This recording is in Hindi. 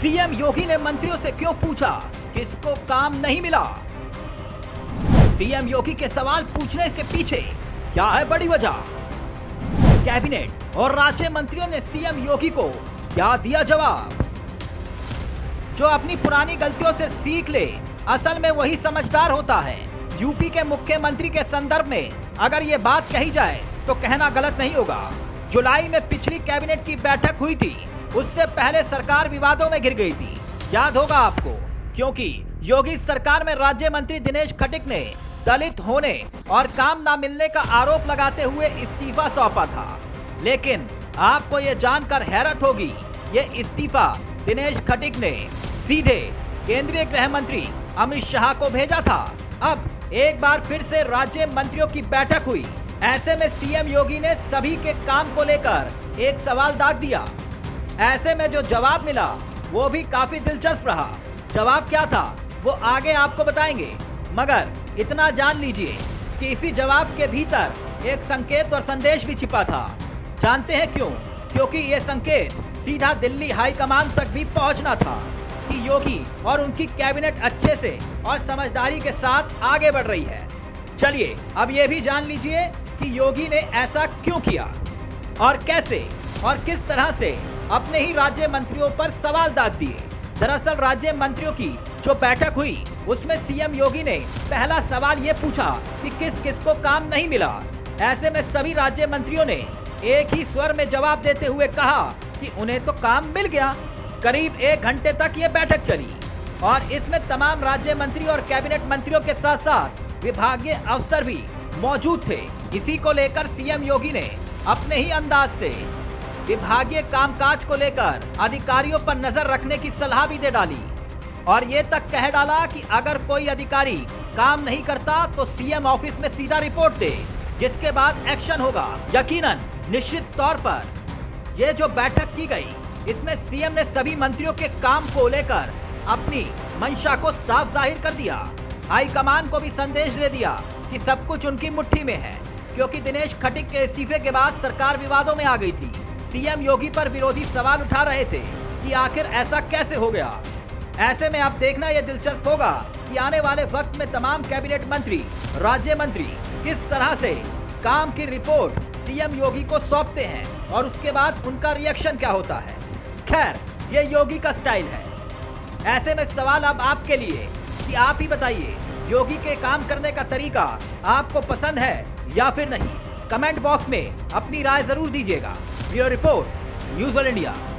सीएम योगी ने मंत्रियों से क्यों पूछा? किसको काम नहीं मिला? सीएम योगी के सवाल पूछने के पीछे क्या है बड़ी वजह? कैबिनेट और राज्य मंत्रियों ने सीएम योगी को क्या दिया जवाब? जो अपनी पुरानी गलतियों से सीख ले, असल में वही समझदार होता है। यूपी के मुख्यमंत्री के संदर्भ में अगर ये बात कही जाए तो कहना गलत नहीं होगा। जुलाई में पिछली कैबिनेट की बैठक हुई थी। उससे पहले सरकार विवादों में घिर गई थी। याद होगा आपको, क्योंकि योगी सरकार में राज्य मंत्री दिनेश खटिक ने दलित होने और काम न मिलने का आरोप लगाते हुए इस्तीफा सौंपा था। लेकिन आपको ये जानकर हैरत होगी, ये इस्तीफा दिनेश खटिक ने सीधे केंद्रीय गृह मंत्री अमित शाह को भेजा था। अब एक बार फिर से राज्य मंत्रियों की बैठक हुई। ऐसे में सीएम योगी ने सभी के काम को लेकर एक सवाल दाग दिया। ऐसे में जो जवाब मिला, वो भी काफ़ी दिलचस्प रहा। जवाब क्या था, वो आगे आपको बताएँगे। मगर इतना जान लीजिए कि इसी जवाब के भीतर एक संकेत और संदेश भी छिपा था। जानते हैं क्यों? क्योंकि ये संकेत सीधा दिल्ली हाईकमान तक भी पहुँचना था कि योगी और उनकी कैबिनेट अच्छे से और समझदारी के साथ आगे बढ़ रही है। चलिए, अब ये भी जान लीजिए कि योगी ने ऐसा क्यों किया और कैसे और किस तरह से अपने ही राज्य मंत्रियों पर सवाल दाग दिए। दरअसल राज्य मंत्रियों की जो बैठक हुई, उसमें सीएम योगी ने पहला सवाल ये पूछा कि किस किस को काम नहीं मिला। ऐसे में सभी राज्य मंत्रियों ने एक ही स्वर में जवाब देते हुए कहा कि उन्हें तो काम मिल गया। करीब एक घंटे तक ये बैठक चली और इसमें तमाम राज्य मंत्री और कैबिनेट मंत्रियों के साथ साथ विभागीय अफसर भी मौजूद थे। इसी को लेकर सीएम योगी ने अपने ही अंदाज से विभागीय कामकाज को लेकर अधिकारियों पर नज़र रखने की सलाह भी दे डाली। और ये तक कह डाला कि अगर कोई अधिकारी काम नहीं करता तो सीएम ऑफ़िस में सीधा रिपोर्ट दे, जिसके बाद एक्शन होगा। यकीनन, निश्चित तौर पर ये जो बैठक की गई, इसमें सीएम ने सभी मंत्रियों के काम को लेकर अपनी मंशा को साफ़ ज़ाहिर कर दिया। हाईकमान को भी संदेश दे दिया कि सब कुछ उनकी मुट्ठी में है, क्योंकि दिनेश खटिक के इस्तीफे के बाद सरकार विवादों में आ गई थी। सीएम योगी पर विरोधी सवाल उठा रहे थे कि आखिर ऐसा कैसे हो गया। ऐसे में आप देखना यह दिलचस्प होगा कि आने वाले वक्त में तमाम कैबिनेट मंत्री, राज्य मंत्री किस तरह से काम की रिपोर्ट सीएम योगी को सौंपते हैं और उसके बाद उनका रिएक्शन क्या होता है। खैर ये योगी का स्टाइल है। ऐसे में सवाल अब आपके लिए कि आप ही बताइए, योगी के काम करने का तरीका आपको पसंद है या फिर नहीं? कमेंट बॉक्स में अपनी राय ज़रूर दीजिएगा। Your report, News World India.